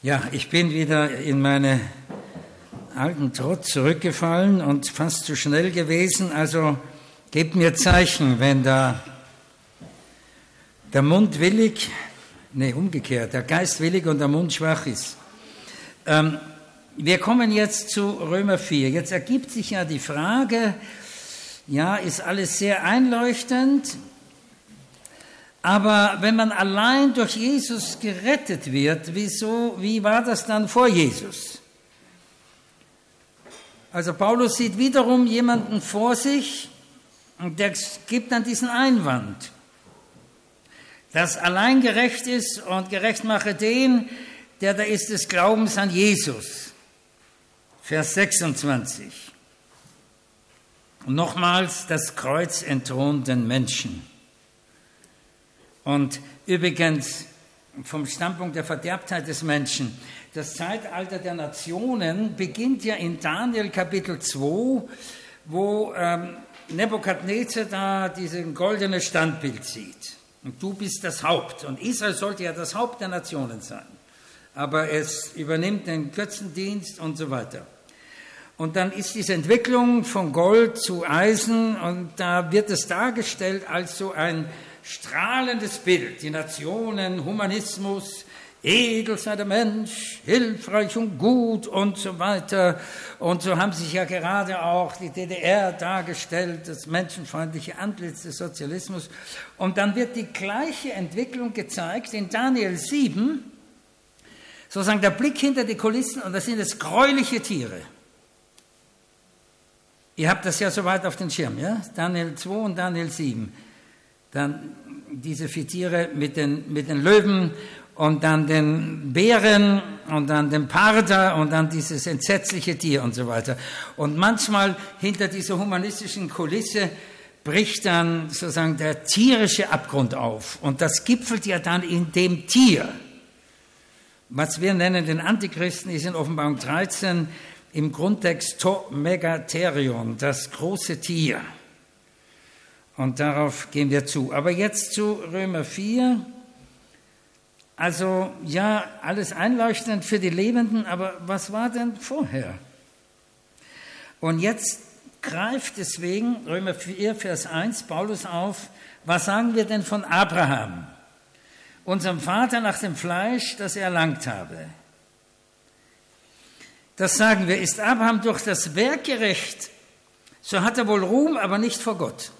Ja, ich bin wieder in meine alten Trott zurückgefallen und fast zu schnell gewesen. Also gebt mir Zeichen, wenn da der Mund willig, nee, umgekehrt, der Geist willig und der Mund schwach ist. Ähm, wir kommen jetzt zu Römer 4. Jetzt ergibt sich ja die Frage, ja, ist alles sehr einleuchtend, aber wenn man allein durch Jesus gerettet wird, wieso, wie war das dann vor Jesus? Also Paulus sieht wiederum jemanden vor sich und der gibt dann diesen Einwand, dass allein gerecht ist und gerecht mache den, der da ist des Glaubens an Jesus. Vers 26. Und nochmals das Kreuz entthront den Menschen. Und übrigens vom Standpunkt der Verderbtheit des Menschen, das Zeitalter der Nationen beginnt ja in Daniel Kapitel 2, wo ähm, Nebukadnezar da diesen goldene Standbild sieht. Und du bist das Haupt. Und Israel sollte ja das Haupt der Nationen sein. Aber es übernimmt den Götzendienst und so weiter. Und dann ist diese Entwicklung von Gold zu Eisen und da wird es dargestellt als so ein strahlendes Bild, die Nationen, Humanismus, edel sei der Mensch, hilfreich und gut und so weiter. Und so haben sich ja gerade auch die DDR dargestellt, das menschenfreundliche Antlitz des Sozialismus. Und dann wird die gleiche Entwicklung gezeigt in Daniel 7, sozusagen der Blick hinter die Kulissen, und das sind es gräuliche Tiere. Ihr habt das ja soweit auf den Schirm, ja? Daniel 2 und Daniel 7 dann diese vier Tiere mit den, mit den Löwen und dann den Bären und dann den Parther und dann dieses entsetzliche Tier und so weiter. Und manchmal hinter dieser humanistischen Kulisse bricht dann sozusagen der tierische Abgrund auf. Und das gipfelt ja dann in dem Tier. Was wir nennen den Antichristen ist in Offenbarung 13 im Grundtext To Megatherion, das große Tier. Und darauf gehen wir zu. Aber jetzt zu Römer 4. Also ja, alles einleuchtend für die Lebenden, aber was war denn vorher? Und jetzt greift deswegen Römer 4, Vers 1 Paulus auf, was sagen wir denn von Abraham, unserem Vater nach dem Fleisch, das er erlangt habe? Das sagen wir, ist Abraham durch das Werk gerecht, so hat er wohl Ruhm, aber nicht vor Gott.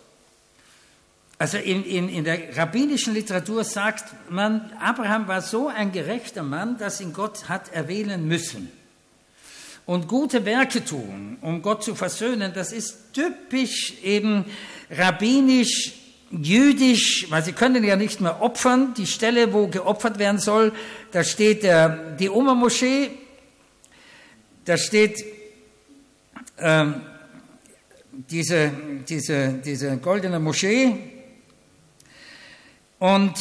Also in, in, in der rabbinischen Literatur sagt man, Abraham war so ein gerechter Mann, dass ihn Gott hat erwählen müssen. Und gute Werke tun, um Gott zu versöhnen, das ist typisch eben rabbinisch, jüdisch, weil sie können ja nicht mehr opfern. Die Stelle, wo geopfert werden soll, da steht der, die Oma-Moschee, da steht ähm, diese, diese, diese goldene Moschee, und,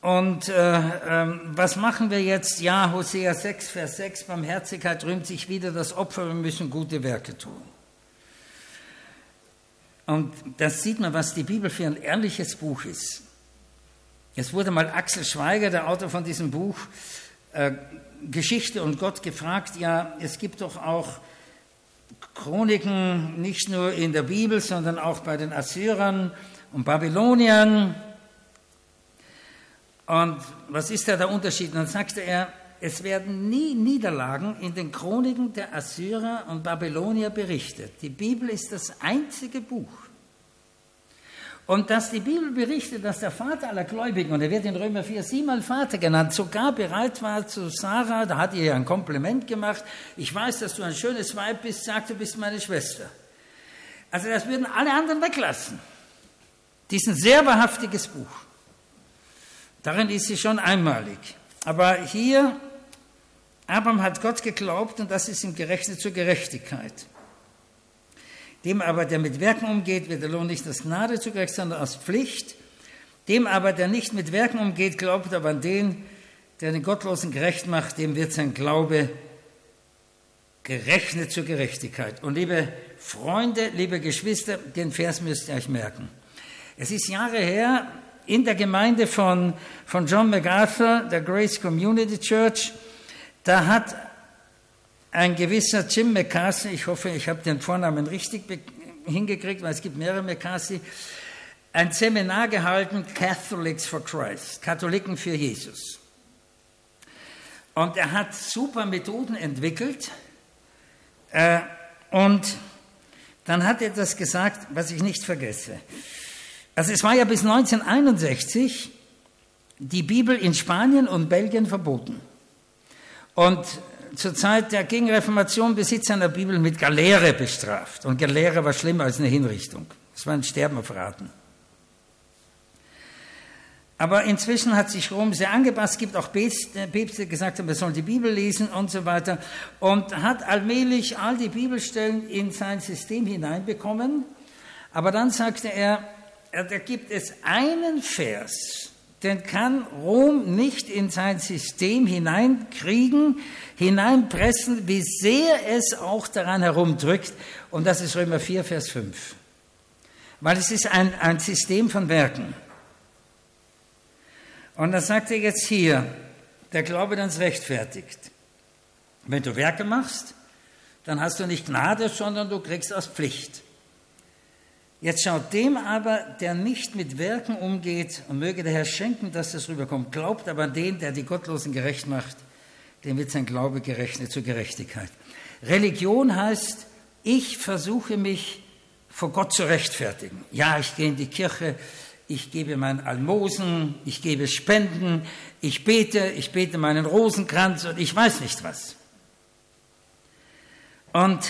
und äh, äh, was machen wir jetzt? Ja, Hosea 6, Vers 6, Barmherzigkeit rühmt sich wieder das Opfer, wir müssen gute Werke tun. Und das sieht man, was die Bibel für ein ehrliches Buch ist. Es wurde mal Axel Schweiger, der Autor von diesem Buch, äh, Geschichte und Gott gefragt, ja, es gibt doch auch Chroniken nicht nur in der Bibel, sondern auch bei den Assyrern und Babyloniern. Und was ist da der Unterschied? Dann sagte er, es werden nie Niederlagen in den Chroniken der Assyrer und Babylonier berichtet. Die Bibel ist das einzige Buch. Und dass die Bibel berichtet, dass der Vater aller Gläubigen, und er wird in Römer 4 siebenmal Vater genannt, sogar bereit war zu Sarah, da hat ihr ja ein Kompliment gemacht, ich weiß, dass du ein schönes Weib bist, sagt, du bist meine Schwester. Also das würden alle anderen weglassen. Dies ist ein sehr wahrhaftiges Buch. Darin ist sie schon einmalig. Aber hier, Abraham hat Gott geglaubt und das ist ihm gerechnet zur Gerechtigkeit. Dem aber, der mit Werken umgeht, wird der Lohn nicht aus Gnade zugerecht, sondern aus Pflicht. Dem aber, der nicht mit Werken umgeht, glaubt aber an den, der den Gottlosen gerecht macht, dem wird sein Glaube gerechnet zur Gerechtigkeit. Und liebe Freunde, liebe Geschwister, den Vers müsst ihr euch merken. Es ist Jahre her, in der Gemeinde von, von John MacArthur, der Grace Community Church, da hat ein gewisser Jim McCarthy, ich hoffe, ich habe den Vornamen richtig hingekriegt, weil es gibt mehrere McCarthy, ein Seminar gehalten, Catholics for Christ, Katholiken für Jesus. Und er hat super Methoden entwickelt. Äh, und dann hat er das gesagt, was ich nicht vergesse. Also es war ja bis 1961 die Bibel in Spanien und Belgien verboten. Und zur Zeit der Gegenreformation Besitz einer Bibel mit Galeere bestraft. Und Galeere war schlimmer als eine Hinrichtung. Es war ein Sterben auf Raten. Aber inzwischen hat sich Rom sehr angepasst. Es gibt auch Päpste, die gesagt haben, wir sollen die Bibel lesen und so weiter. Und hat allmählich all die Bibelstellen in sein System hineinbekommen. Aber dann sagte er, da gibt es einen Vers, den kann Rom nicht in sein System hineinkriegen, hineinpressen, wie sehr es auch daran herumdrückt. Und das ist Römer 4, Vers 5. Weil es ist ein, ein System von Werken. Und dann sagt er jetzt hier, der Glaube dann rechtfertigt. Wenn du Werke machst, dann hast du nicht Gnade, sondern du kriegst aus Pflicht. Jetzt schaut dem aber, der nicht mit Werken umgeht, und möge der Herr schenken, dass das rüberkommt, glaubt aber an den, der die Gottlosen gerecht macht, dem wird sein Glaube gerechnet zur Gerechtigkeit. Religion heißt, ich versuche mich vor Gott zu rechtfertigen. Ja, ich gehe in die Kirche, ich gebe mein Almosen, ich gebe Spenden, ich bete, ich bete meinen Rosenkranz und ich weiß nicht was. Und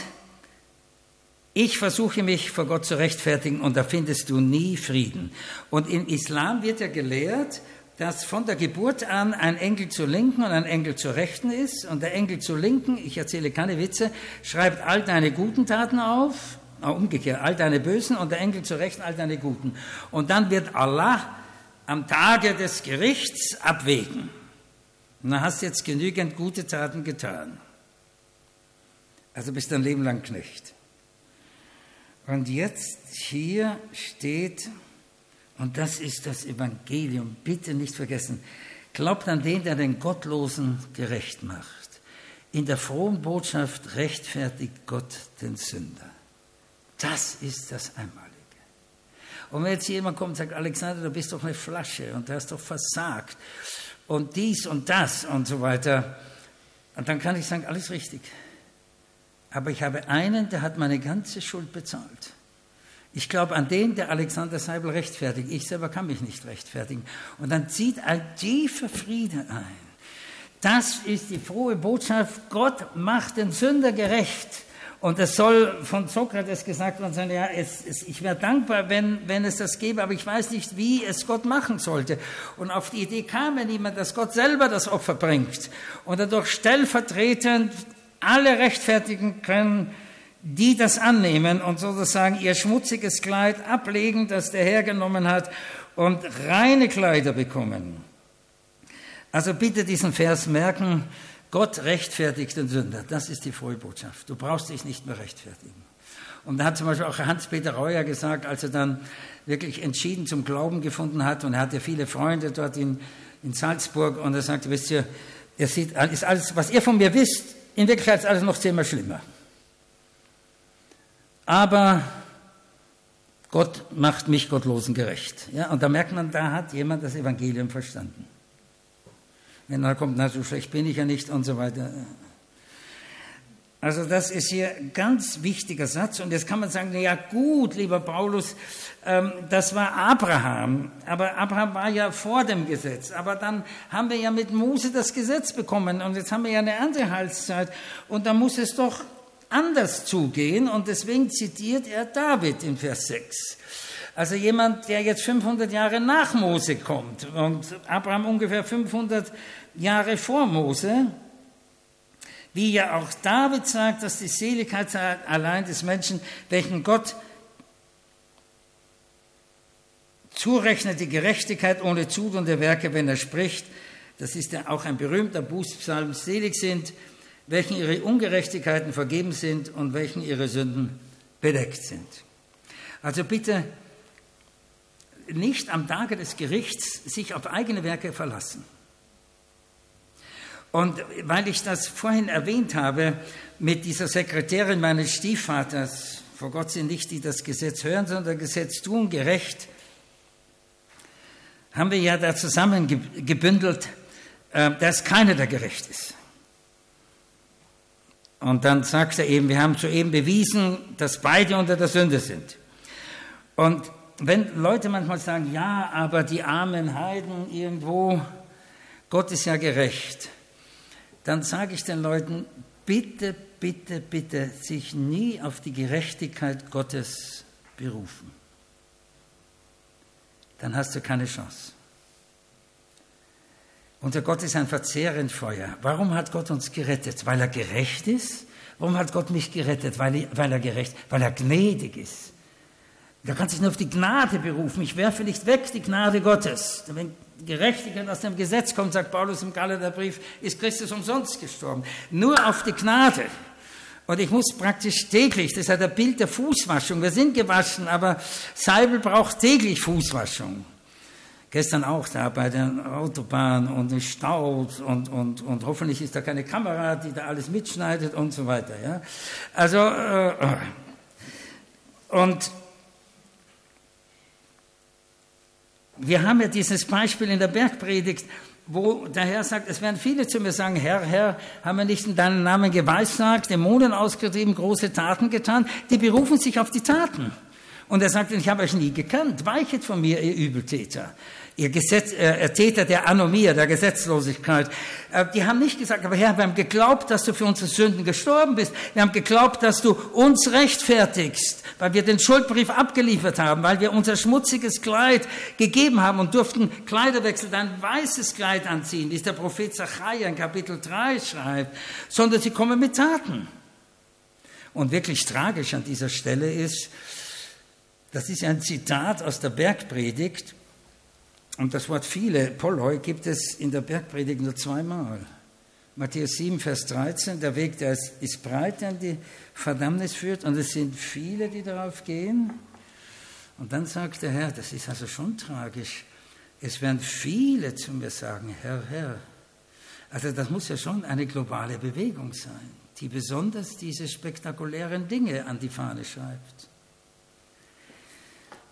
ich versuche mich vor Gott zu rechtfertigen und da findest du nie Frieden. Und im Islam wird ja gelehrt, dass von der Geburt an ein Engel zur Linken und ein Engel zur Rechten ist. Und der Engel zur Linken, ich erzähle keine Witze, schreibt all deine guten Taten auf umgekehrt, all deine Bösen und der Engel zur Rechten, all deine Guten. Und dann wird Allah am Tage des Gerichts abwägen. Und dann hast du jetzt genügend gute Taten getan. Also bist dein Leben lang Knecht. Und jetzt hier steht, und das ist das Evangelium, bitte nicht vergessen, glaubt an den, der den Gottlosen gerecht macht. In der frohen Botschaft rechtfertigt Gott den Sünder. Das ist das Einmalige. Und wenn jetzt jemand kommt und sagt, Alexander, du bist doch eine Flasche und du hast doch versagt und dies und das und so weiter, und dann kann ich sagen, alles richtig. Aber ich habe einen, der hat meine ganze Schuld bezahlt. Ich glaube an den, der Alexander Seibel rechtfertigt. Ich selber kann mich nicht rechtfertigen. Und dann zieht ein tiefer Friede ein. Das ist die frohe Botschaft. Gott macht den Sünder gerecht. Und es soll von Sokrates gesagt worden sein, ja, es, es, ich wäre dankbar, wenn, wenn es das gäbe, aber ich weiß nicht, wie es Gott machen sollte. Und auf die Idee kam ja niemand, dass Gott selber das Opfer bringt und dadurch stellvertretend alle rechtfertigen können, die das annehmen und sozusagen ihr schmutziges Kleid ablegen, das der Herr genommen hat, und reine Kleider bekommen. Also bitte diesen Vers merken, Gott rechtfertigt den Sünder. Das ist die frohe Botschaft. Du brauchst dich nicht mehr rechtfertigen. Und da hat zum Beispiel auch Hans-Peter Reuer gesagt, als er dann wirklich entschieden zum Glauben gefunden hat, und er hatte viele Freunde dort in, in Salzburg, und er sagte, wisst ihr, ihr seht, ist alles, was ihr von mir wisst, in Wirklichkeit ist alles noch zehnmal schlimmer. Aber Gott macht mich Gottlosen gerecht. Ja, und da merkt man, da hat jemand das Evangelium verstanden. Wenn er kommt, na, so schlecht bin ich ja nicht und so weiter. Also das ist hier ein ganz wichtiger Satz. Und jetzt kann man sagen, ja gut, lieber Paulus, ähm, das war Abraham. Aber Abraham war ja vor dem Gesetz. Aber dann haben wir ja mit Mose das Gesetz bekommen. Und jetzt haben wir ja eine andere Halszeit. Und da muss es doch anders zugehen. Und deswegen zitiert er David in Vers 6. Also jemand, der jetzt 500 Jahre nach Mose kommt und Abraham ungefähr 500 Jahre vor Mose, wie ja auch David sagt, dass die Seligkeit allein des Menschen, welchen Gott zurechnet die Gerechtigkeit ohne Zutun der Werke, wenn er spricht, das ist ja auch ein berühmter Bußpsalm, selig sind, welchen ihre Ungerechtigkeiten vergeben sind und welchen ihre Sünden bedeckt sind. Also bitte nicht am Tage des Gerichts sich auf eigene Werke verlassen. Und weil ich das vorhin erwähnt habe mit dieser Sekretärin meines Stiefvaters, vor Gott sind nicht die das Gesetz hören, sondern das Gesetz tun, gerecht, haben wir ja da zusammengebündelt, äh, dass keiner, der gerecht ist. Und dann sagt er eben, wir haben soeben bewiesen, dass beide unter der Sünde sind. Und wenn Leute manchmal sagen, ja, aber die armen Heiden irgendwo, Gott ist ja gerecht, dann sage ich den Leuten, bitte, bitte, bitte sich nie auf die Gerechtigkeit Gottes berufen. Dann hast du keine Chance. Unser Gott ist ein verzehrend Feuer. Warum hat Gott uns gerettet? Weil er gerecht ist? Warum hat Gott mich gerettet? Weil, weil er gerecht, weil er gnädig ist. Da kann sich nur auf die Gnade berufen. Ich werfe nicht weg die Gnade Gottes. Wenn Gerechtigkeit aus dem Gesetz kommt, sagt Paulus im Galaterbrief, ist Christus umsonst gestorben. Nur auf die Gnade. Und ich muss praktisch täglich, das hat ein Bild der Fußwaschung. Wir sind gewaschen, aber Seibel braucht täglich Fußwaschung. Gestern auch da bei der Autobahn und es staut und, und, und hoffentlich ist da keine Kamera, die da alles mitschneidet und so weiter. Ja? Also, äh, und wir haben ja dieses Beispiel in der Bergpredigt, wo der Herr sagt, es werden viele zu mir sagen, Herr, Herr, haben wir nicht in deinem Namen geweissagt, Dämonen ausgetrieben, große Taten getan? Die berufen sich auf die Taten. Und er sagt, ich habe euch nie gekannt, weichet von mir, ihr Übeltäter ihr Gesetz, äh, Täter der Anomie, der Gesetzlosigkeit. Äh, die haben nicht gesagt, aber Herr, wir haben geglaubt, dass du für unsere Sünden gestorben bist. Wir haben geglaubt, dass du uns rechtfertigst, weil wir den Schuldbrief abgeliefert haben, weil wir unser schmutziges Kleid gegeben haben und durften Kleiderwechsel, ein weißes Kleid anziehen, wie es der Prophet Zachariah in Kapitel 3 schreibt, sondern sie kommen mit Taten. Und wirklich tragisch an dieser Stelle ist, das ist ein Zitat aus der Bergpredigt, und das Wort viele, Polloi, gibt es in der Bergpredigt nur zweimal. Matthäus 7, Vers 13, der Weg, der ist breit, der in die Verdammnis führt, und es sind viele, die darauf gehen. Und dann sagt der Herr, das ist also schon tragisch, es werden viele zu mir sagen, Herr, Herr. Also das muss ja schon eine globale Bewegung sein, die besonders diese spektakulären Dinge an die Fahne schreibt.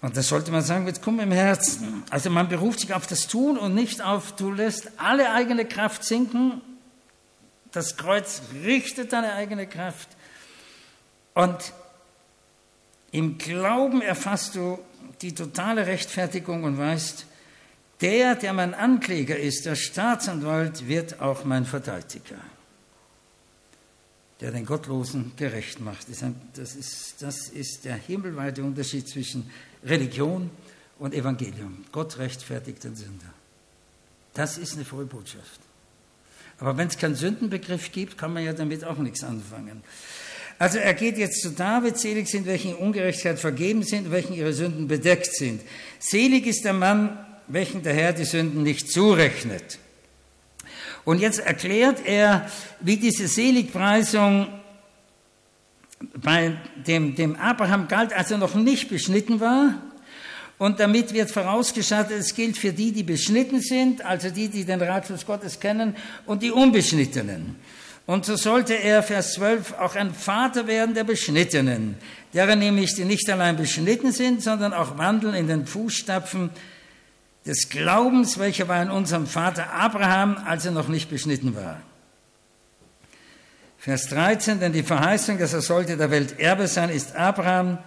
Und das sollte man sagen, jetzt komm im Herzen. Also man beruft sich auf das Tun und nicht auf, du lässt alle eigene Kraft sinken. Das Kreuz richtet deine eigene Kraft. Und im Glauben erfasst du die totale Rechtfertigung und weißt, der, der mein Ankläger ist, der Staatsanwalt, wird auch mein Verteidiger der den Gottlosen gerecht macht. Das ist, das ist der himmelweite Unterschied zwischen Religion und Evangelium. Gott rechtfertigt den Sünder. Das ist eine frohe Botschaft. Aber wenn es keinen Sündenbegriff gibt, kann man ja damit auch nichts anfangen. Also er geht jetzt zu David, selig sind, welchen Ungerechtigkeit vergeben sind, welchen ihre Sünden bedeckt sind. Selig ist der Mann, welchen der Herr die Sünden nicht zurechnet. Und jetzt erklärt er, wie diese Seligpreisung bei dem, dem Abraham galt, als er noch nicht beschnitten war. Und damit wird vorausgeschattet, es gilt für die, die beschnitten sind, also die, die den Ratschluss Gottes kennen, und die Unbeschnittenen. Und so sollte er, Vers 12, auch ein Vater werden der Beschnittenen, deren nämlich die nicht allein beschnitten sind, sondern auch wandeln in den Fußstapfen des Glaubens, welcher war in unserem Vater Abraham, als er noch nicht beschnitten war. Vers 13, denn die Verheißung, dass er sollte der Welt Erbe sein, ist Abraham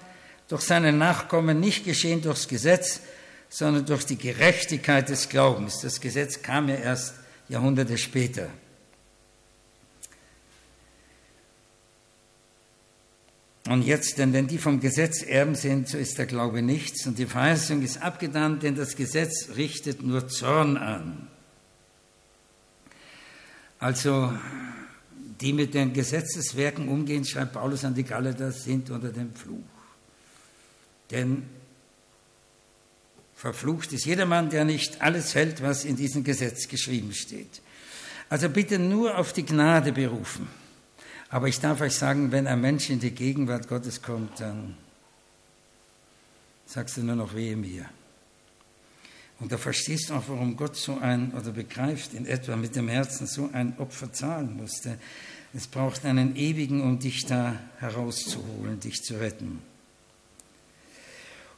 durch seine Nachkommen nicht geschehen durchs Gesetz, sondern durch die Gerechtigkeit des Glaubens. Das Gesetz kam ja erst Jahrhunderte später. Und jetzt, denn wenn die vom Gesetz Erben sind, so ist der Glaube nichts und die Verheißung ist abgetan, denn das Gesetz richtet nur Zorn an. Also, die mit den Gesetzeswerken umgehen, schreibt Paulus an die Galater, sind unter dem Fluch. Denn verflucht ist jedermann, der nicht alles hält, was in diesem Gesetz geschrieben steht. Also bitte nur auf die Gnade berufen. Aber ich darf euch sagen, wenn ein Mensch in die Gegenwart Gottes kommt, dann sagst du nur noch wehe mir. Und da verstehst du auch, warum Gott so ein, oder begreift in etwa mit dem Herzen, so ein Opfer zahlen musste. Es braucht einen ewigen, um dich da herauszuholen, dich zu retten.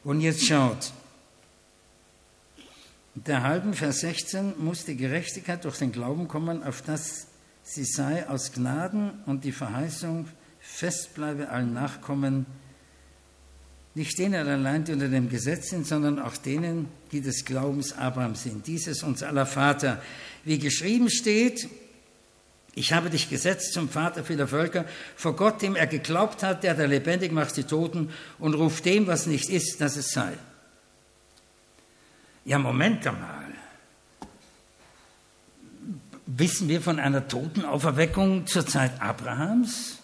Und jetzt schaut, der halben Vers 16 muss die Gerechtigkeit durch den Glauben kommen, auf das sie sei aus Gnaden und die Verheißung fest bleibe allen Nachkommen, nicht denen allein, die unter dem Gesetz sind, sondern auch denen, die des Glaubens Abraham sind. Dieses uns aller Vater, wie geschrieben steht, ich habe dich gesetzt zum Vater vieler Völker, vor Gott, dem er geglaubt hat, der der lebendig macht die Toten und ruft dem, was nicht ist, dass es sei. Ja, Moment einmal. Wissen wir von einer Totenauferweckung zur Zeit Abrahams?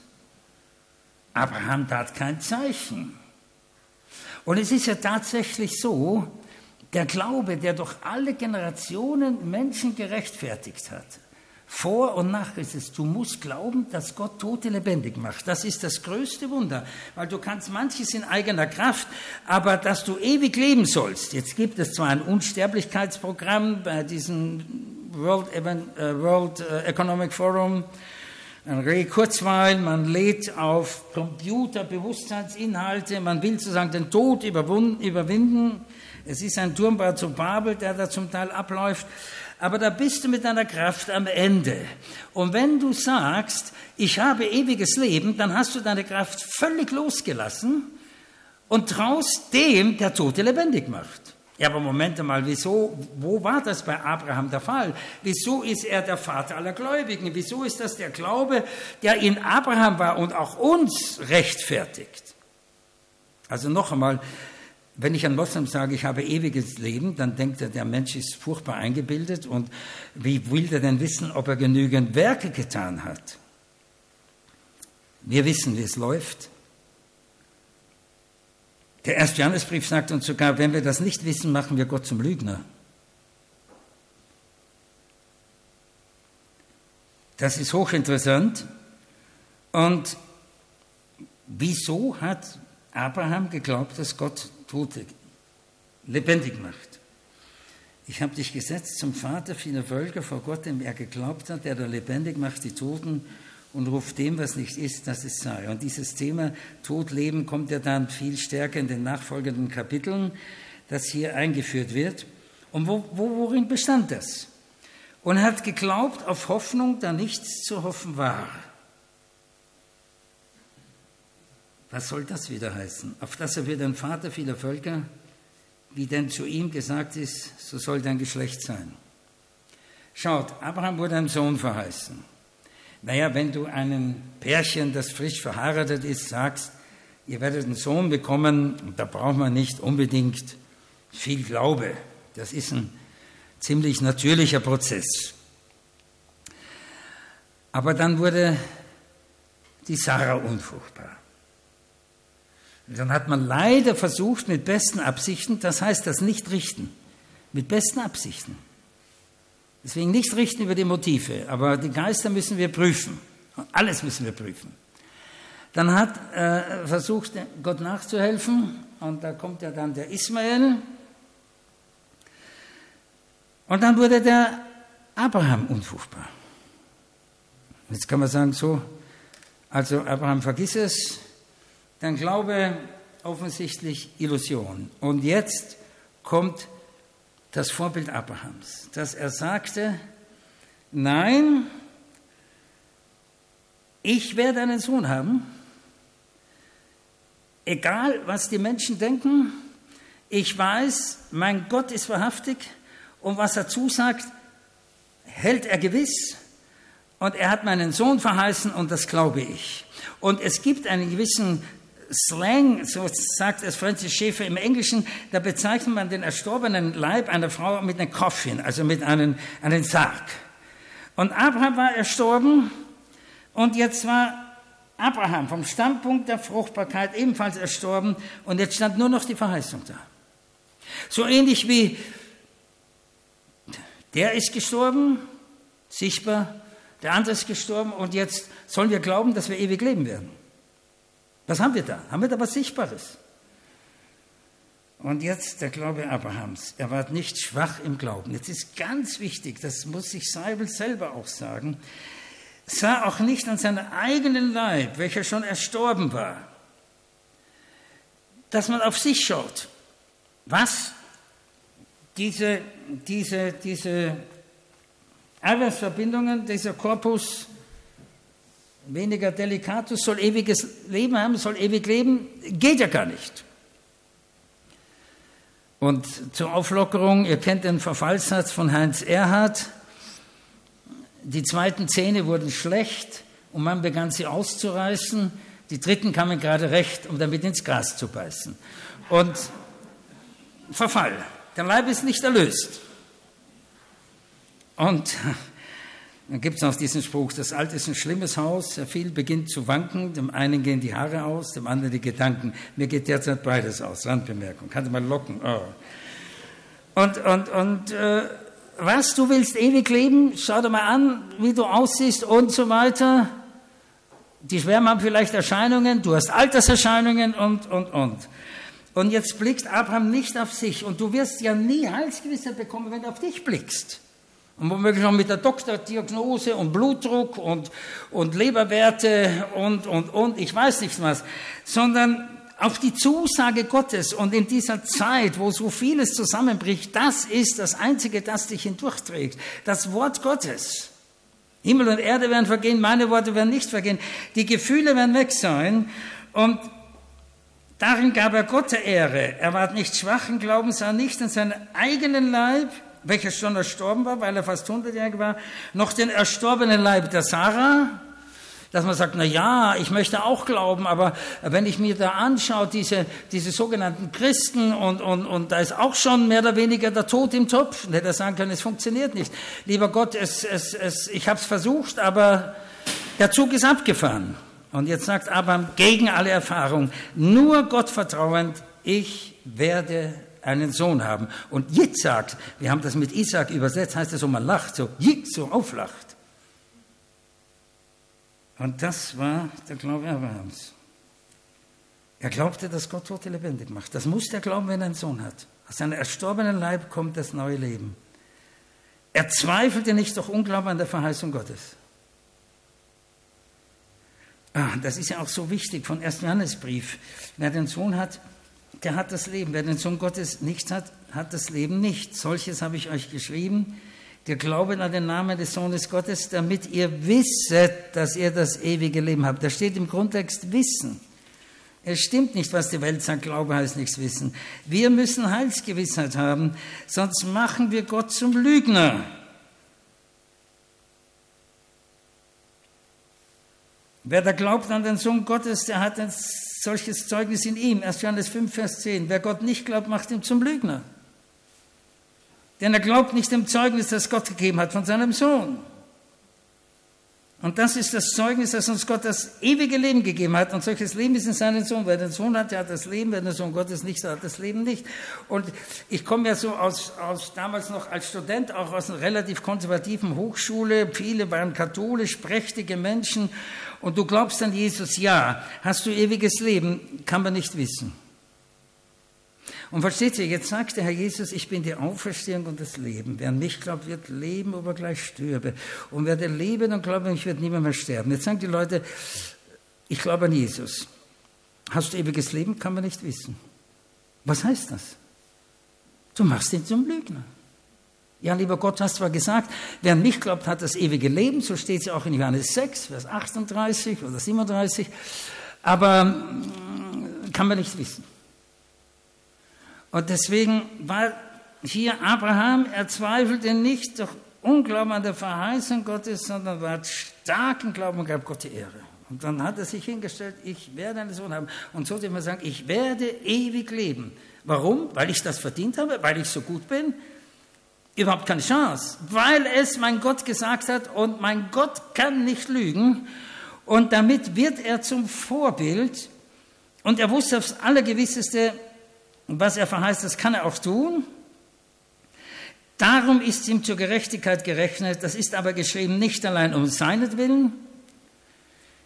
Abraham tat kein Zeichen. Und es ist ja tatsächlich so, der Glaube, der durch alle Generationen Menschen gerechtfertigt hat, vor und nach Christus, du musst glauben, dass Gott Tote lebendig macht. Das ist das größte Wunder, weil du kannst manches in eigener Kraft, aber dass du ewig leben sollst. Jetzt gibt es zwar ein Unsterblichkeitsprogramm bei diesem World, äh, World äh, Economic Forum, Ray Kurzweil, man lädt auf Computer Bewusstseinsinhalte, man will sozusagen den Tod überwinden. Es ist ein Turmbau zu Babel, der da zum Teil abläuft. Aber da bist du mit deiner Kraft am Ende. Und wenn du sagst, ich habe ewiges Leben, dann hast du deine Kraft völlig losgelassen und traust dem, der Tote lebendig macht. Ja, aber Moment einmal, wieso, wo war das bei Abraham der Fall? Wieso ist er der Vater aller Gläubigen? Wieso ist das der Glaube, der in Abraham war und auch uns rechtfertigt? Also noch einmal, wenn ich an Moslem sage, ich habe ewiges Leben, dann denkt er, der Mensch ist furchtbar eingebildet und wie will er denn wissen, ob er genügend Werke getan hat? Wir wissen, wie es läuft. Der erste Johannesbrief sagt uns sogar, wenn wir das nicht wissen, machen wir Gott zum Lügner. Das ist hochinteressant. Und wieso hat Abraham geglaubt, dass Gott Tote lebendig macht? Ich habe dich gesetzt zum Vater vieler Völker vor Gott, dem er geglaubt hat, der da lebendig macht die Toten und ruft dem, was nicht ist, dass es sei. Und dieses Thema Tod, Leben kommt ja dann viel stärker in den nachfolgenden Kapiteln, das hier eingeführt wird. Und wo, wo, worin bestand das? Und hat geglaubt auf Hoffnung, da nichts zu hoffen war. Was soll das wieder heißen? Auf dass er wird ein Vater vieler Völker, wie denn zu ihm gesagt ist, so soll dein Geschlecht sein. Schaut, Abraham wurde ein Sohn verheißen. Naja, wenn du einem Pärchen, das frisch verheiratet ist, sagst, ihr werdet einen Sohn bekommen, da braucht man nicht unbedingt viel Glaube. Das ist ein ziemlich natürlicher Prozess. Aber dann wurde die Sarah unfruchtbar. Dann hat man leider versucht, mit besten Absichten, das heißt das nicht richten, mit besten Absichten, Deswegen nicht richten über die Motive, aber die Geister müssen wir prüfen. Alles müssen wir prüfen. Dann hat äh, versucht, Gott nachzuhelfen und da kommt ja dann der Ismael. Und dann wurde der Abraham unfruchtbar. Jetzt kann man sagen, so, also Abraham vergiss es, dann Glaube offensichtlich Illusion. Und jetzt kommt das Vorbild Abrahams, dass er sagte, nein, ich werde einen Sohn haben, egal was die Menschen denken, ich weiß, mein Gott ist wahrhaftig und was er zusagt, hält er gewiss und er hat meinen Sohn verheißen und das glaube ich. Und es gibt einen gewissen Slang, so sagt es Francis Schäfer im Englischen, da bezeichnet man den erstorbenen Leib einer Frau mit einem Coffin, also mit einem, einem Sarg. Und Abraham war erstorben und jetzt war Abraham vom Standpunkt der Fruchtbarkeit ebenfalls erstorben und jetzt stand nur noch die Verheißung da. So ähnlich wie der ist gestorben, sichtbar, der andere ist gestorben und jetzt sollen wir glauben, dass wir ewig leben werden. Was haben wir da? Haben wir da was Sichtbares? Und jetzt der Glaube Abrahams. Er war nicht schwach im Glauben. Jetzt ist ganz wichtig, das muss sich Seibel selber auch sagen, sah auch nicht an seinen eigenen Leib, welcher schon erstorben war, dass man auf sich schaut. Was? Diese, diese, diese Arbeitsverbindungen, dieser Korpus weniger delicatus soll ewiges Leben haben, soll ewig leben, geht ja gar nicht. Und zur Auflockerung, ihr kennt den Verfallssatz von Heinz Erhard, die zweiten Zähne wurden schlecht und man begann sie auszureißen, die dritten kamen gerade recht, um damit ins Gras zu beißen. Und Verfall, der Leib ist nicht erlöst. Und dann gibt es noch diesen Spruch, das Alte ist ein schlimmes Haus, viel beginnt zu wanken, dem einen gehen die Haare aus, dem anderen die Gedanken. Mir geht derzeit beides aus, Randbemerkung, kannte mal locken. Oh. Und, und, und äh, was, du willst ewig leben, schau dir mal an, wie du aussiehst und so weiter. Die Schwärme haben vielleicht Erscheinungen, du hast Alterserscheinungen und, und, und. Und jetzt blickt Abraham nicht auf sich und du wirst ja nie Heilsgewissheit bekommen, wenn du auf dich blickst und womöglich auch mit der Doktordiagnose und Blutdruck und, und Leberwerte und, und, und, ich weiß nicht was, sondern auf die Zusage Gottes und in dieser Zeit, wo so vieles zusammenbricht, das ist das Einzige, das dich hindurchträgt. Das Wort Gottes. Himmel und Erde werden vergehen, meine Worte werden nicht vergehen. Die Gefühle werden weg sein und darin gab er Gott der Ehre. Er war nicht schwachen Glaubens, sah nicht in seinen eigenen Leib, welcher schon erstorben war, weil er fast hundertjährig war, noch den erstorbenen Leib der Sarah, dass man sagt, na ja, ich möchte auch glauben, aber wenn ich mir da anschaue, diese, diese sogenannten Christen und, und, und da ist auch schon mehr oder weniger der Tod im Topf, dann hätte er sagen können, es funktioniert nicht. Lieber Gott, es, es, es, ich habe es versucht, aber der Zug ist abgefahren. Und jetzt sagt Abraham gegen alle Erfahrung, nur Gott vertrauend, ich werde einen Sohn haben. Und Yitzhak, wir haben das mit Isaac übersetzt, heißt es so, man lacht, so, so auflacht. Und das war der Glaube Abrahams. Er glaubte, dass Gott Tote lebendig macht. Das muss der glauben, wenn er einen Sohn hat. Aus seinem erstorbenen Leib kommt das neue Leben. Er zweifelte nicht durch Unglauben an der Verheißung Gottes. Ah, das ist ja auch so wichtig von 1. Johannesbrief. Wer den Sohn hat, der hat das Leben. Wer den Sohn Gottes nicht hat, hat das Leben nicht. Solches habe ich euch geschrieben. Der Glaube an den Namen des Sohnes Gottes, damit ihr wisset, dass ihr das ewige Leben habt. Da steht im Grundtext Wissen. Es stimmt nicht, was die Welt sagt, Glaube heißt nichts wissen. Wir müssen Heilsgewissheit haben, sonst machen wir Gott zum Lügner. Wer da glaubt an den Sohn Gottes, der hat ein solches Zeugnis in ihm. 1. Johannes 5, Vers 10. Wer Gott nicht glaubt, macht ihn zum Lügner. Denn er glaubt nicht dem Zeugnis, das Gott gegeben hat von seinem Sohn. Und das ist das Zeugnis, dass uns Gott das ewige Leben gegeben hat. Und solches Leben ist in seinem Sohn. Wer den Sohn hat, der hat das Leben. Wer den Sohn Gottes nicht hat, das Leben nicht. Und ich komme ja so aus, aus damals noch als Student, auch aus einer relativ konservativen Hochschule. Viele waren katholisch, prächtige Menschen. Und du glaubst an Jesus, ja. Hast du ewiges Leben? Kann man nicht wissen. Und versteht ihr, jetzt sagt der Herr Jesus, ich bin die Auferstehung und das Leben. Wer an mich glaubt, wird leben, aber gleich stürbe. Und wer leben und glaubt, ich werde niemand mehr sterben. Jetzt sagen die Leute, ich glaube an Jesus. Hast du ewiges Leben? Kann man nicht wissen. Was heißt das? Du machst ihn zum Lügner. Ja, lieber Gott, hast zwar gesagt, wer an mich glaubt, hat das ewige Leben, so steht es auch in Johannes 6, Vers 38 oder 37, aber mm, kann man nicht wissen. Und deswegen war hier Abraham, er zweifelte nicht durch Unglauben an der Verheißung Gottes, sondern war starken Glauben und gab Gott die Ehre. Und dann hat er sich hingestellt, ich werde einen Sohn haben. Und so wird man sagen, ich werde ewig leben. Warum? Weil ich das verdient habe, weil ich so gut bin? Überhaupt keine Chance. Weil es mein Gott gesagt hat und mein Gott kann nicht lügen. Und damit wird er zum Vorbild. Und er wusste aufs Allergewisseste, und was er verheißt, das kann er auch tun. Darum ist ihm zur Gerechtigkeit gerechnet. Das ist aber geschrieben nicht allein um seinetwillen.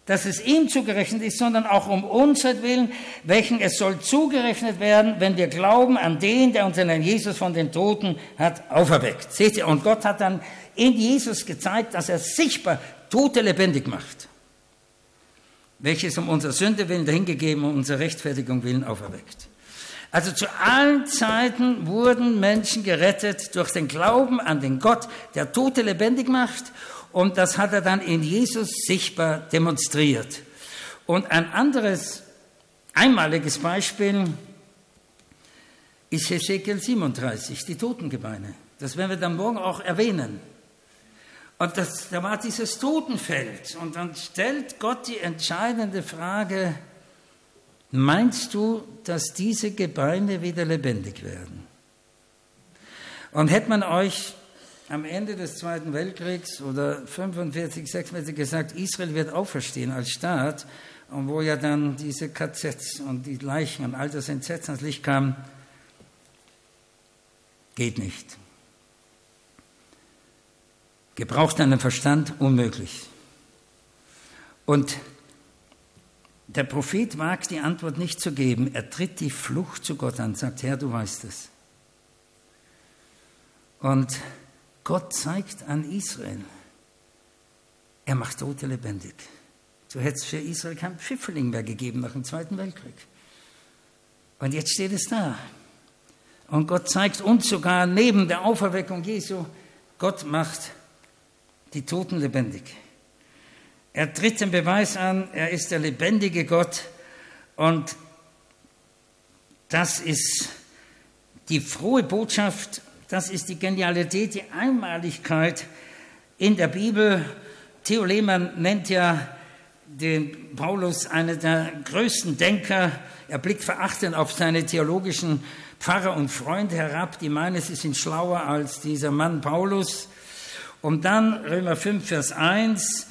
dass es ihm zugerechnet ist, sondern auch um unseren Willen, welchen es soll zugerechnet werden, wenn wir glauben an den, der unseren Herrn Jesus von den Toten hat auferweckt. Seht ihr, und Gott hat dann in Jesus gezeigt, dass er sichtbar Tote lebendig macht, welches um unser Sünde willen dahingegeben und unserer Rechtfertigung willen auferweckt. Also zu allen Zeiten wurden Menschen gerettet durch den Glauben an den Gott, der Tote lebendig macht und das hat er dann in Jesus sichtbar demonstriert. Und ein anderes einmaliges Beispiel ist Hesekiel 37, die Totengebeine. Das werden wir dann morgen auch erwähnen. Und das, da war dieses Totenfeld. Und dann stellt Gott die entscheidende Frage, meinst du, dass diese Gebeine wieder lebendig werden? Und hätte man euch am Ende des Zweiten Weltkriegs oder 45, 46 gesagt, Israel wird auferstehen als Staat, und wo ja dann diese KZs und die Leichen und all das Entsetzen ans Licht kam, geht nicht. Gebraucht einen Verstand unmöglich. Und der Prophet wagt die Antwort nicht zu geben. Er tritt die Flucht zu Gott an, sagt, Herr, du weißt es. Und Gott zeigt an Israel, er macht Tote lebendig. So hätte es für Israel kein Pfifferling mehr gegeben nach dem Zweiten Weltkrieg. Und jetzt steht es da. Und Gott zeigt uns sogar neben der Auferweckung Jesu, Gott macht die Toten lebendig. Er tritt den Beweis an, er ist der lebendige Gott und das ist die frohe Botschaft das ist die Genialität, die Einmaligkeit in der Bibel. Theo Lehmann nennt ja den Paulus einer der größten Denker. Er blickt verachtend auf seine theologischen Pfarrer und Freunde herab, die meinen, sie sind schlauer als dieser Mann Paulus. Und dann Römer 5, Vers 1,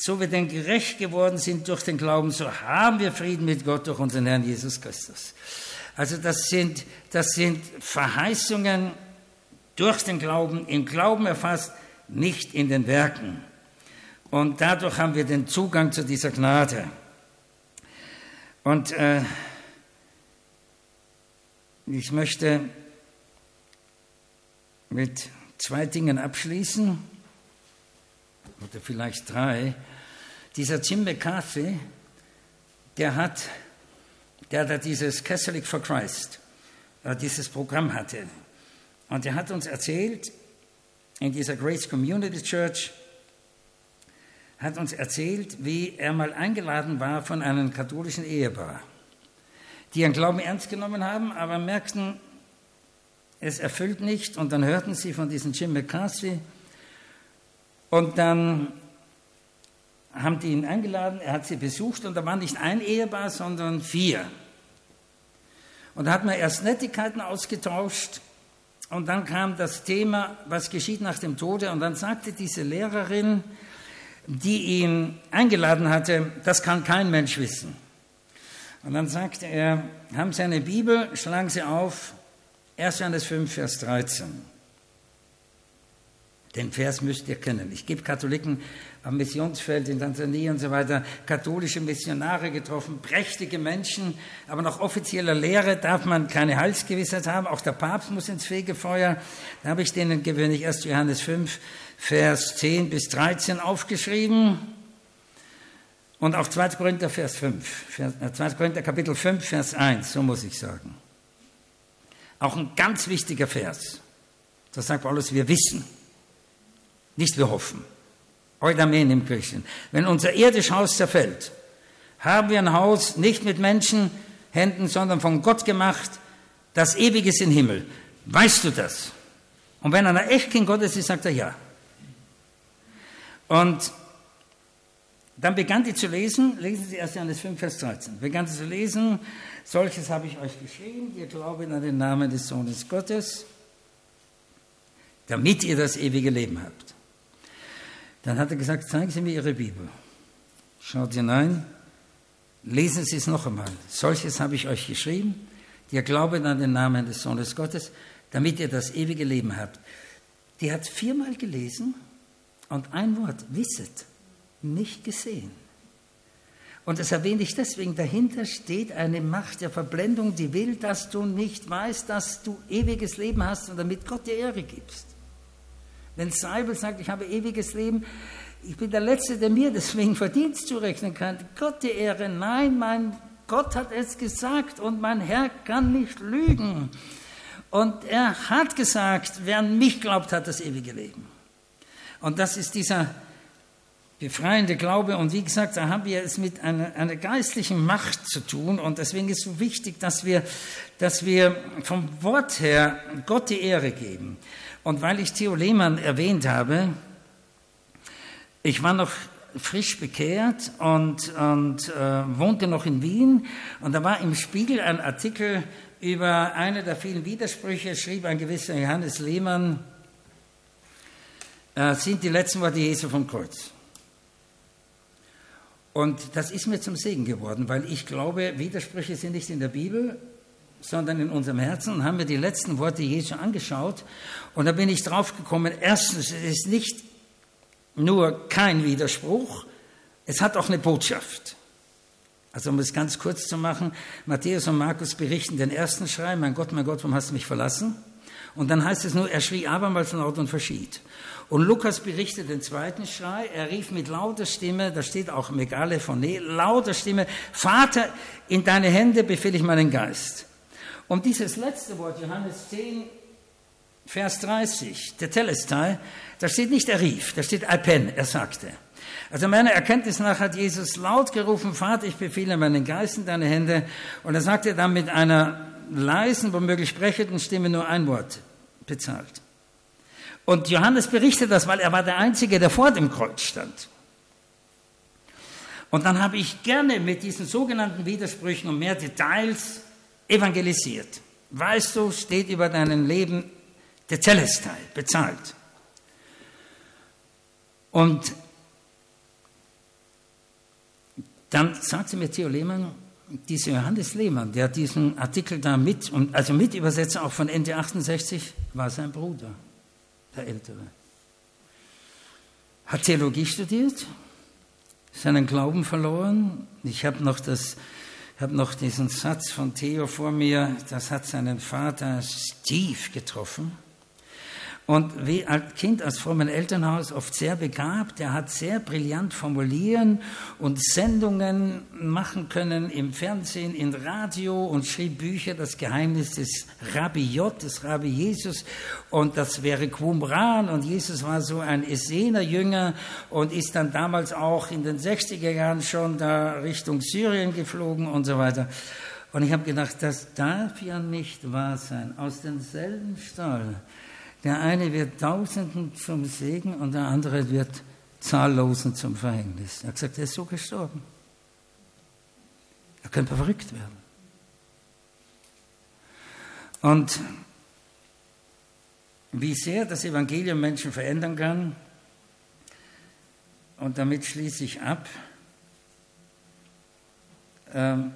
so wir denn gerecht geworden sind durch den Glauben, so haben wir Frieden mit Gott durch unseren Herrn Jesus Christus. Also das sind, das sind Verheißungen durch den Glauben, im Glauben erfasst, nicht in den Werken. Und dadurch haben wir den Zugang zu dieser Gnade. Und äh, ich möchte mit zwei Dingen abschließen, oder vielleicht drei. Dieser Jim McCarthy, der hat der da dieses Catholic for Christ, äh, dieses Programm hatte. Und er hat uns erzählt, in dieser Grace Community Church, hat uns erzählt, wie er mal eingeladen war von einem katholischen Ehepaar, die ihren Glauben ernst genommen haben, aber merkten, es erfüllt nicht. Und dann hörten sie von diesem Jim McCarthy. Und dann haben die ihn eingeladen, er hat sie besucht und da war nicht ein Ehepaar, sondern vier. Und da hat man erst Nettigkeiten ausgetauscht und dann kam das Thema, was geschieht nach dem Tode und dann sagte diese Lehrerin, die ihn eingeladen hatte, das kann kein Mensch wissen. Und dann sagte er, haben Sie eine Bibel, schlagen Sie auf, 1. Johannes 5, Vers 13. Den Vers müsst ihr kennen. Ich gebe Katholiken am Missionsfeld in Tansania und so weiter katholische Missionare getroffen, prächtige Menschen, aber nach offizieller Lehre darf man keine Halsgewissheit haben, auch der Papst muss ins Fegefeuer. Da habe ich denen gewöhnlich 1. Johannes 5, Vers 10 bis 13 aufgeschrieben. Und auch 2. Korinther, Vers 5, 2. Äh, Korinther Kapitel 5, Vers 1, so muss ich sagen. Auch ein ganz wichtiger Vers. Da sagt Paulus, wir wissen, nicht wir hoffen. Eudamen im Griechischen. Wenn unser irdisches Haus zerfällt, haben wir ein Haus nicht mit Menschenhänden, sondern von Gott gemacht, das ewig ist im Himmel. Weißt du das? Und wenn einer echt Kind Gottes ist, sagt er ja. Und dann begann die zu lesen, lesen Sie erst Johannes 5, Vers 13. Begann sie zu lesen, solches habe ich euch geschrieben, ihr glaubt an den Namen des Sohnes Gottes, damit ihr das ewige Leben habt. Dann hat er gesagt, zeigen Sie mir Ihre Bibel. Schaut hinein, lesen Sie es noch einmal. Solches habe ich euch geschrieben, ihr glaubt an den Namen des Sohnes Gottes, damit ihr das ewige Leben habt. Die hat viermal gelesen und ein Wort, wisset, nicht gesehen. Und das erwähne ich deswegen, dahinter steht eine Macht der Verblendung, die will, dass du nicht weißt, dass du ewiges Leben hast und damit Gott dir Ehre gibst. Wenn Seibel sagt, ich habe ewiges Leben, ich bin der Letzte, der mir deswegen Verdienst zurechnen kann. Gott die Ehre, nein, mein Gott hat es gesagt und mein Herr kann nicht lügen. Und er hat gesagt, wer an mich glaubt, hat das ewige Leben. Und das ist dieser befreiende Glaube. Und wie gesagt, da haben wir es mit einer, einer geistlichen Macht zu tun. Und deswegen ist es so wichtig, dass wir, dass wir vom Wort her Gott die Ehre geben. Und weil ich Theo Lehmann erwähnt habe, ich war noch frisch bekehrt und, und äh, wohnte noch in Wien. Und da war im Spiegel ein Artikel über eine der vielen Widersprüche, schrieb ein gewisser Johannes Lehmann, äh, sind die letzten Worte Jesu vom Kreuz. Und das ist mir zum Segen geworden, weil ich glaube, Widersprüche sind nicht in der Bibel, sondern in unserem Herzen und haben mir die letzten Worte Jesu angeschaut. Und da bin ich drauf gekommen, erstens, es ist nicht nur kein Widerspruch, es hat auch eine Botschaft. Also um es ganz kurz zu machen, Matthäus und Markus berichten den ersten Schrei, mein Gott, mein Gott, warum hast du mich verlassen? Und dann heißt es nur, er schrie abermals Ort und verschied. Und Lukas berichtet den zweiten Schrei, er rief mit lauter Stimme, da steht auch Megale von Ne, lauter Stimme, Vater, in deine Hände befehle ich meinen Geist. Und dieses letzte Wort, Johannes 10, Vers 30, der Telestai, da steht nicht er rief, da steht Alpen, er sagte. Also meiner Erkenntnis nach hat Jesus laut gerufen, Vater, ich befehle meinen Geist in deine Hände. Und er sagte dann mit einer leisen, womöglich sprechenden Stimme nur ein Wort, bezahlt. Und Johannes berichtet das, weil er war der Einzige, der vor dem Kreuz stand. Und dann habe ich gerne mit diesen sogenannten Widersprüchen und mehr Details evangelisiert. Weißt du, steht über deinem Leben der Telestai, bezahlt. Und dann sagte mir Theo Lehmann, dieser Johannes Lehmann, der diesen Artikel da mit, und also Mitübersetzer auch von Ende 68, war sein Bruder, der Ältere. Hat Theologie studiert, seinen Glauben verloren. Ich habe noch, das, hab noch diesen Satz von Theo vor mir, das hat seinen Vater Steve getroffen. Und wie als Kind aus frommen Elternhaus oft sehr begabt, er hat sehr brillant formulieren und Sendungen machen können im Fernsehen, im Radio und schrieb Bücher, das Geheimnis des Rabbi J, des Rabbi Jesus. Und das wäre Qumran und Jesus war so ein Essener Jünger und ist dann damals auch in den 60er Jahren schon da Richtung Syrien geflogen und so weiter. Und ich habe gedacht, das darf ja nicht wahr sein. Aus demselben Stall der eine wird Tausenden zum Segen und der andere wird Zahllosen zum Verhängnis. Er hat gesagt, er ist so gestorben. Er könnte verrückt werden. Und wie sehr das Evangelium Menschen verändern kann, und damit schließe ich ab, ähm,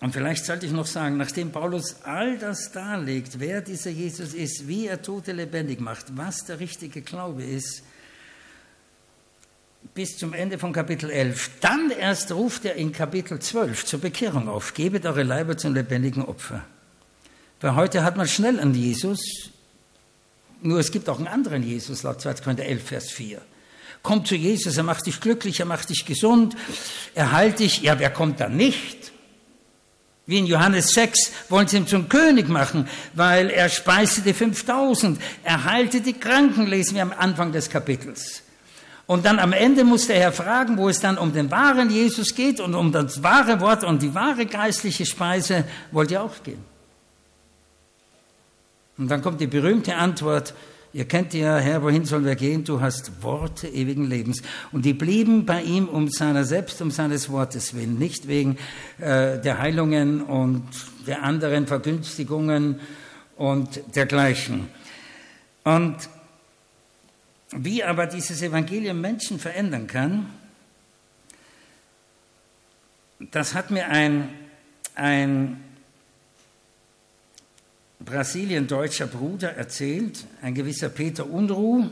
und vielleicht sollte ich noch sagen, nachdem Paulus all das darlegt, wer dieser Jesus ist, wie er Tote lebendig macht, was der richtige Glaube ist, bis zum Ende von Kapitel 11, dann erst ruft er in Kapitel 12 zur Bekehrung auf, gebet eure Leiber zum lebendigen Opfer. Weil heute hat man schnell an Jesus, nur es gibt auch einen anderen Jesus, laut 2. Korinther 11, Vers 4. Kommt zu Jesus, er macht dich glücklich, er macht dich gesund, er heilt dich. Ja, wer kommt dann nicht? Wie in Johannes 6 wollen sie ihn zum König machen, weil er speiste die 5000, er heilte die Kranken, lesen wir am Anfang des Kapitels. Und dann am Ende muss der Herr fragen, wo es dann um den wahren Jesus geht und um das wahre Wort und die wahre geistliche Speise, wollt ihr auch gehen? Und dann kommt die berühmte Antwort, Ihr kennt ja, Herr, wohin sollen wir gehen? Du hast Worte ewigen Lebens. Und die blieben bei ihm um seiner selbst, um seines Wortes willen, nicht wegen äh, der Heilungen und der anderen Vergünstigungen und dergleichen. Und wie aber dieses Evangelium Menschen verändern kann, das hat mir ein, ein Brasilien deutscher Bruder erzählt, ein gewisser Peter Unruh,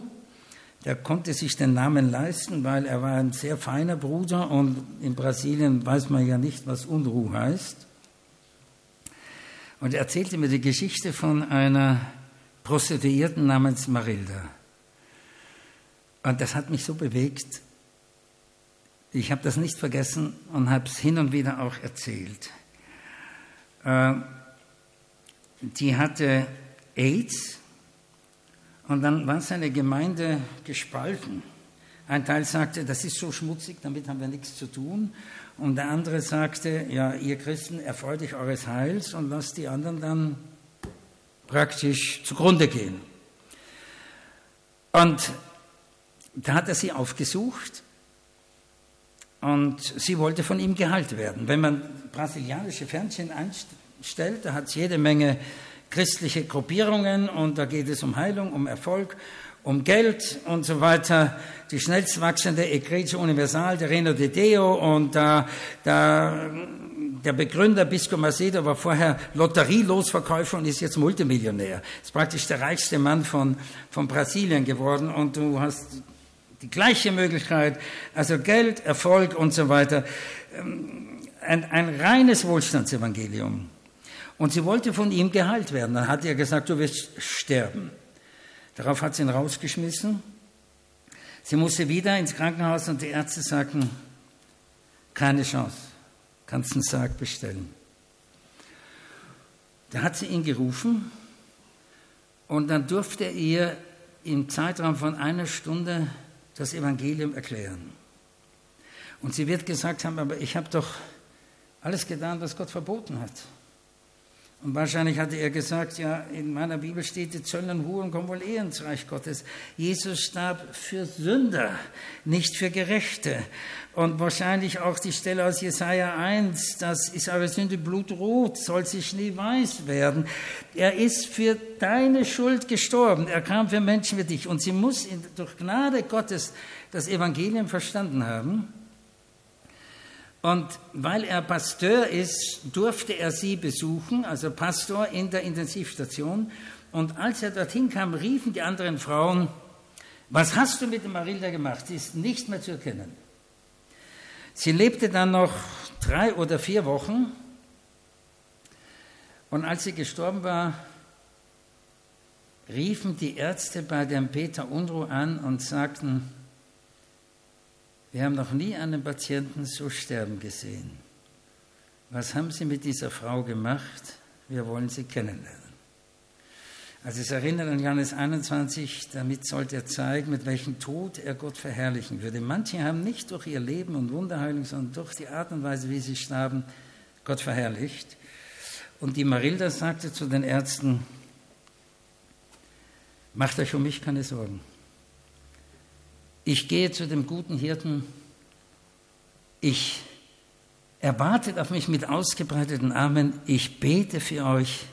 der konnte sich den Namen leisten, weil er war ein sehr feiner Bruder und in Brasilien weiß man ja nicht, was Unruhe heißt. Und er erzählte mir die Geschichte von einer Prostituierten namens Marilda. Und das hat mich so bewegt. Ich habe das nicht vergessen und habe es hin und wieder auch erzählt. Äh, die hatte AIDS und dann war seine Gemeinde gespalten. Ein Teil sagte, das ist so schmutzig, damit haben wir nichts zu tun. Und der andere sagte, ja, ihr Christen, erfreut euch eures Heils und lasst die anderen dann praktisch zugrunde gehen. Und da hat er sie aufgesucht und sie wollte von ihm geheilt werden. Wenn man brasilianische Fernsehen einstellt, da hat es jede Menge christliche Gruppierungen und da geht es um Heilung, um Erfolg, um Geld und so weiter. Die schnellst wachsende Egregio Universal, der Reino de Deo und da, da, der Begründer Bisco Macedo war vorher Lotterielosverkäufer und ist jetzt Multimillionär. Ist praktisch der reichste Mann von, von Brasilien geworden und du hast die gleiche Möglichkeit, also Geld, Erfolg und so weiter. Ähm, ein, ein reines Wohlstandsevangelium. Und sie wollte von ihm geheilt werden. Dann hat er gesagt, du wirst sterben. Darauf hat sie ihn rausgeschmissen. Sie musste wieder ins Krankenhaus und die Ärzte sagten, keine Chance, kannst einen Sarg bestellen. Da hat sie ihn gerufen und dann durfte er ihr im Zeitraum von einer Stunde das Evangelium erklären. Und sie wird gesagt haben, aber ich habe doch alles getan, was Gott verboten hat. Und wahrscheinlich hatte er gesagt, ja, in meiner Bibel steht, die Zöllner und Huren kommen wohl eher ins Reich Gottes. Jesus starb für Sünder, nicht für Gerechte. Und wahrscheinlich auch die Stelle aus Jesaja 1, das ist eure Sünde blutrot, soll sich nie weiß werden. Er ist für deine Schuld gestorben. Er kam für Menschen wie dich. Und sie muss durch Gnade Gottes das Evangelium verstanden haben. Und weil er Pasteur ist, durfte er sie besuchen, also Pastor in der Intensivstation. Und als er dorthin kam, riefen die anderen Frauen, was hast du mit der Marilda gemacht? Sie ist nicht mehr zu erkennen. Sie lebte dann noch drei oder vier Wochen. Und als sie gestorben war, riefen die Ärzte bei dem Peter Unruh an und sagten, wir haben noch nie einen Patienten so sterben gesehen. Was haben Sie mit dieser Frau gemacht? Wir wollen sie kennenlernen. Also es erinnert an Johannes 21, damit sollte er zeigen, mit welchem Tod er Gott verherrlichen würde. Manche haben nicht durch ihr Leben und Wunderheilung, sondern durch die Art und Weise, wie sie starben, Gott verherrlicht. Und die Marilda sagte zu den Ärzten, macht euch um mich keine Sorgen. Ich gehe zu dem guten Hirten. Ich erwartet auf mich mit ausgebreiteten Armen. Ich bete für euch,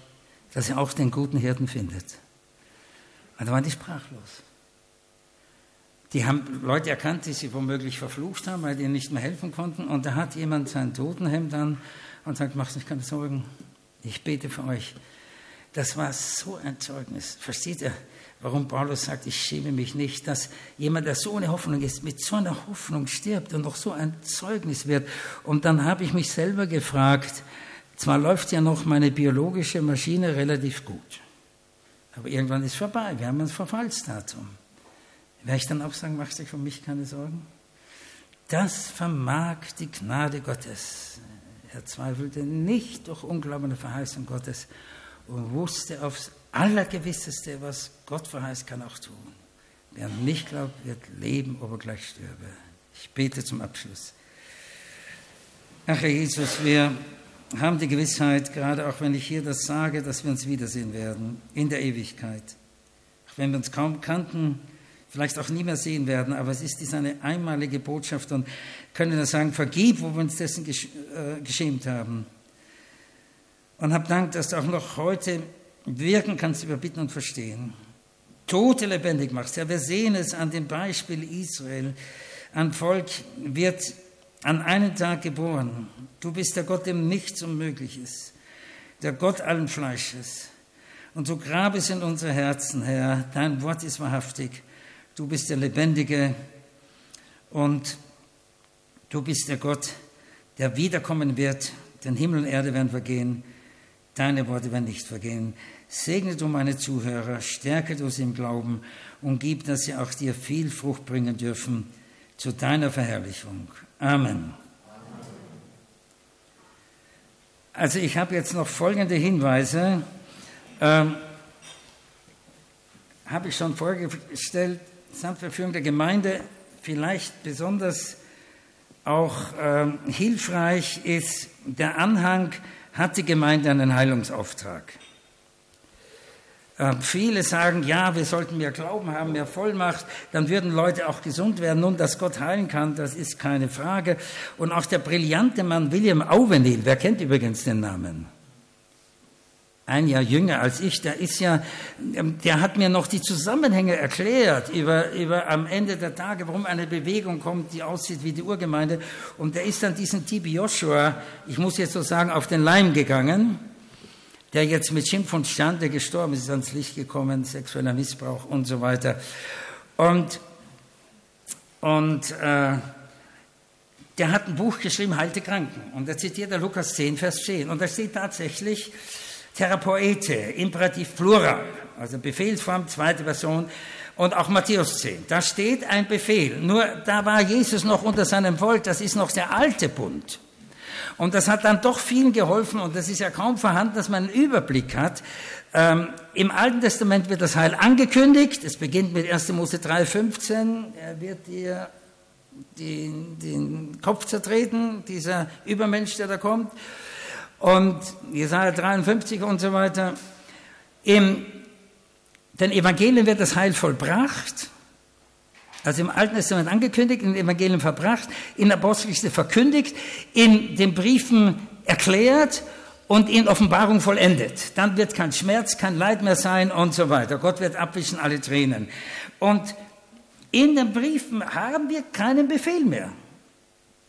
dass ihr auch den guten Hirten findet. Und da waren die sprachlos. Die haben Leute erkannt, die sie womöglich verflucht haben, weil die ihnen nicht mehr helfen konnten. Und da hat jemand sein Totenhemd an und sagt, macht euch keine Sorgen, ich bete für euch. Das war so ein Zeugnis. Versteht ihr? Warum Paulus sagt, ich schäme mich nicht, dass jemand, der so eine Hoffnung ist, mit so einer Hoffnung stirbt und noch so ein Zeugnis wird. Und dann habe ich mich selber gefragt, zwar läuft ja noch meine biologische Maschine relativ gut, aber irgendwann ist vorbei, wir haben ein Verfallsdatum. Werde ich dann auch sagen, mach dich um mich keine Sorgen? Das vermag die Gnade Gottes. Er zweifelte nicht durch unglaubliche Verheißung Gottes und wusste aufs Allergewisseste, was Gott verheißt, kann auch tun. Wer nicht glaubt, wird leben, aber gleich sterbe. Ich bete zum Abschluss. Ach Herr Jesus, wir haben die Gewissheit, gerade auch wenn ich hier das sage, dass wir uns wiedersehen werden in der Ewigkeit. Auch wenn wir uns kaum kannten, vielleicht auch nie mehr sehen werden, aber es ist diese eine einmalige Botschaft und können wir sagen, vergib, wo wir uns dessen äh, geschämt haben. Und hab Dank, dass du auch noch heute wirken kannst über Bitten und Verstehen. Tote lebendig machst. Ja, wir sehen es an dem Beispiel Israel. Ein Volk wird an einem Tag geboren. Du bist der Gott, dem nichts unmöglich ist. Der Gott allen Fleisches. Und so grab es in unsere Herzen, Herr. Dein Wort ist wahrhaftig. Du bist der Lebendige und du bist der Gott, der wiederkommen wird. Denn Himmel und Erde werden vergehen, deine Worte werden nicht vergehen. Segne du meine Zuhörer, stärke du sie im Glauben und gib, dass sie auch dir viel Frucht bringen dürfen zu deiner Verherrlichung. Amen. Also ich habe jetzt noch folgende Hinweise. Ähm, habe ich schon vorgestellt, Samtverführung der Gemeinde vielleicht besonders auch ähm, hilfreich ist, der Anhang hat die Gemeinde einen Heilungsauftrag. Äh, viele sagen, ja, wir sollten mehr Glauben haben, mehr Vollmacht, dann würden Leute auch gesund werden. Nun, dass Gott heilen kann, das ist keine Frage. Und auch der brillante Mann William Auvenil, wer kennt übrigens den Namen? Ein Jahr jünger als ich, der ist ja, ähm, der hat mir noch die Zusammenhänge erklärt über, über am Ende der Tage, warum eine Bewegung kommt, die aussieht wie die Urgemeinde. Und der ist dann diesen Tibi Joshua, ich muss jetzt so sagen, auf den Leim gegangen der jetzt mit Schimpf und Stande gestorben ist, ist ans Licht gekommen, sexueller Missbrauch und so weiter. Und, und äh, der hat ein Buch geschrieben, Halte Kranken. Und da zitiert er Lukas 10, Vers 10. Und da steht tatsächlich Therapeute, Imperativ Plural, also Befehlsform, zweite Person. Und auch Matthäus 10. Da steht ein Befehl. Nur da war Jesus noch unter seinem Volk. Das ist noch der alte Bund. Und das hat dann doch vielen geholfen und das ist ja kaum vorhanden, dass man einen Überblick hat. Ähm, Im Alten Testament wird das Heil angekündigt. Es beginnt mit 1. Mose 3,15. Er wird dir den, den Kopf zertreten, dieser Übermensch, der da kommt. Und Jesaja 53 und so weiter. Im den Evangelien wird das Heil vollbracht. Also im Alten Testament angekündigt, in den Evangelien verbracht, in der Apostelgeschichte verkündigt, in den Briefen erklärt und in Offenbarung vollendet. Dann wird kein Schmerz, kein Leid mehr sein und so weiter. Gott wird abwischen alle Tränen. Und in den Briefen haben wir keinen Befehl mehr.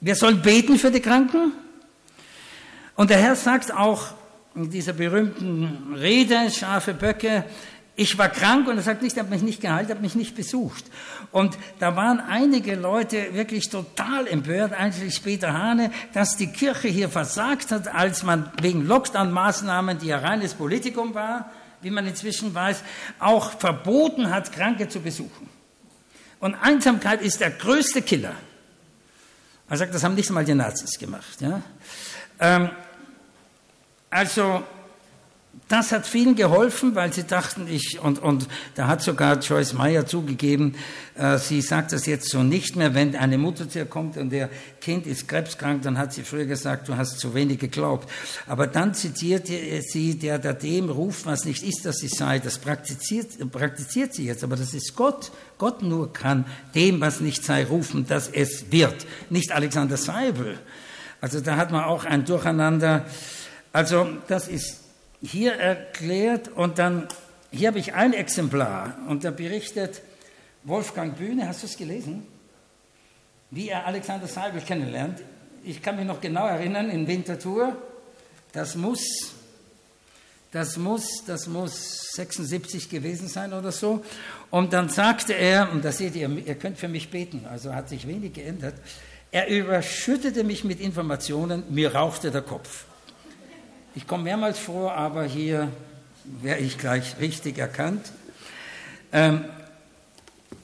Wir sollen beten für die Kranken. Und der Herr sagt auch in dieser berühmten Rede, scharfe Böcke, ich war krank und er sagt nicht, er hat mich nicht geheilt, er hat mich nicht besucht. Und da waren einige Leute wirklich total empört, eigentlich Peter Hane, dass die Kirche hier versagt hat, als man wegen Lockdown-Maßnahmen, die ja reines Politikum war, wie man inzwischen weiß, auch verboten hat, Kranke zu besuchen. Und Einsamkeit ist der größte Killer. Er sagt, das haben nicht einmal die Nazis gemacht. Ja? Ähm, also das hat vielen geholfen, weil sie dachten, ich, und, und da hat sogar Joyce Meyer zugegeben, äh, sie sagt das jetzt so nicht mehr, wenn eine Mutter zu ihr kommt und ihr Kind ist krebskrank, dann hat sie früher gesagt, du hast zu wenig geglaubt. Aber dann zitiert sie, der da dem ruft, was nicht ist, dass sie sei, das praktiziert, praktiziert sie jetzt, aber das ist Gott. Gott nur kann dem, was nicht sei, rufen, dass es wird. Nicht Alexander Seibel. Also da hat man auch ein Durcheinander. Also das ist hier erklärt und dann, hier habe ich ein Exemplar und da berichtet Wolfgang Bühne, hast du es gelesen? Wie er Alexander Seibel kennenlernt. Ich kann mich noch genau erinnern, in Winterthur, das muss, das muss, das muss 76 gewesen sein oder so. Und dann sagte er, und das seht ihr, ihr könnt für mich beten, also hat sich wenig geändert, er überschüttete mich mit Informationen, mir rauchte der Kopf. Ich komme mehrmals vor, aber hier wäre ich gleich richtig erkannt. Ähm,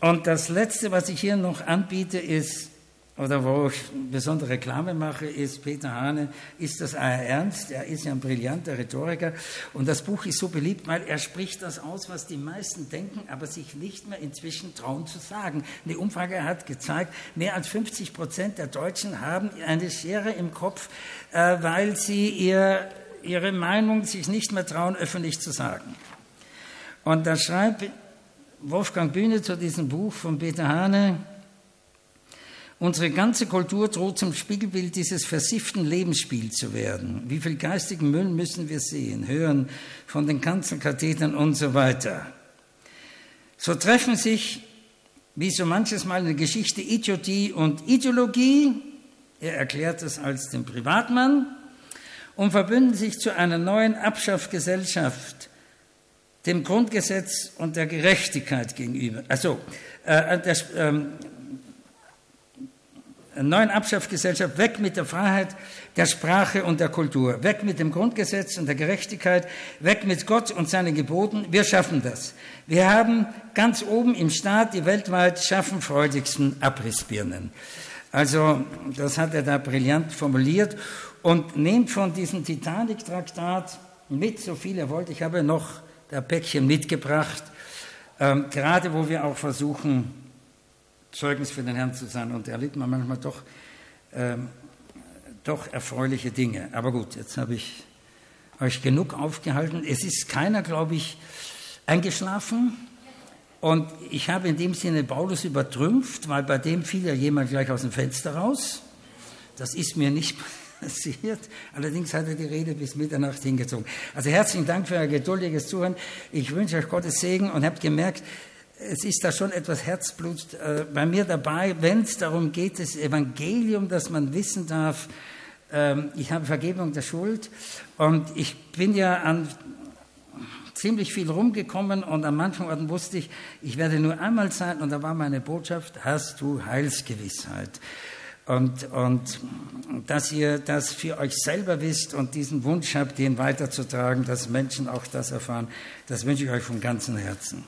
und das Letzte, was ich hier noch anbiete, ist, oder wo ich besondere Reklame mache, ist Peter Hane, ist das ernst? Er ist ja ein brillanter Rhetoriker. Und das Buch ist so beliebt, weil er spricht das aus, was die meisten denken, aber sich nicht mehr inzwischen trauen zu sagen. Eine Umfrage hat gezeigt, mehr als 50 Prozent der Deutschen haben eine Schere im Kopf, äh, weil sie ihr ihre Meinung sich nicht mehr trauen, öffentlich zu sagen. Und da schreibt Wolfgang Bühne zu diesem Buch von Peter Hane, Unsere ganze Kultur droht zum Spiegelbild dieses versifften Lebensspiels zu werden. Wie viel geistigen Müll müssen wir sehen, hören von den Kanzelkathetern und so weiter. So treffen sich, wie so manches Mal in der Geschichte, Idiotie und Ideologie. Er erklärt es als den Privatmann und verbünden sich zu einer neuen Abschaffgesellschaft dem Grundgesetz und der Gerechtigkeit gegenüber. Also, äh, der, ähm, neuen Abschaffgesellschaft, weg mit der Freiheit der Sprache und der Kultur, weg mit dem Grundgesetz und der Gerechtigkeit, weg mit Gott und seinen Geboten. Wir schaffen das. Wir haben ganz oben im Staat die weltweit schaffenfreudigsten Abrissbirnen. Also, das hat er da brillant formuliert und nehmt von diesem Titanic-Traktat mit, so viel ihr wollt. Ich habe noch der Päckchen mitgebracht, ähm, gerade wo wir auch versuchen, Zeugnis für den Herrn zu sein. Und erlebt man manchmal doch, ähm, doch erfreuliche Dinge. Aber gut, jetzt habe ich euch genug aufgehalten. Es ist keiner, glaube ich, eingeschlafen. Und ich habe in dem Sinne Paulus übertrümpft, weil bei dem fiel ja jemand gleich aus dem Fenster raus. Das ist mir nicht passiert. Allerdings hat er die Rede bis Mitternacht hingezogen. Also herzlichen Dank für euer geduldiges Zuhören. Ich wünsche euch Gottes Segen und habt gemerkt, es ist da schon etwas Herzblut äh, bei mir dabei, wenn es darum geht, das Evangelium, dass man wissen darf, ähm, ich habe Vergebung der Schuld und ich bin ja an ziemlich viel rumgekommen und an manchen Orten wusste ich, ich werde nur einmal sein und da war meine Botschaft, hast du Heilsgewissheit. Und, und dass ihr das für euch selber wisst und diesen Wunsch habt, den weiterzutragen, dass Menschen auch das erfahren, das wünsche ich euch von ganzem Herzen.